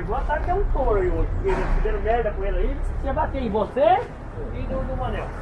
Eu vou que é um touro aí hoje, porque eles fizeram merda com ele aí, ia bater em você e no, no Manel.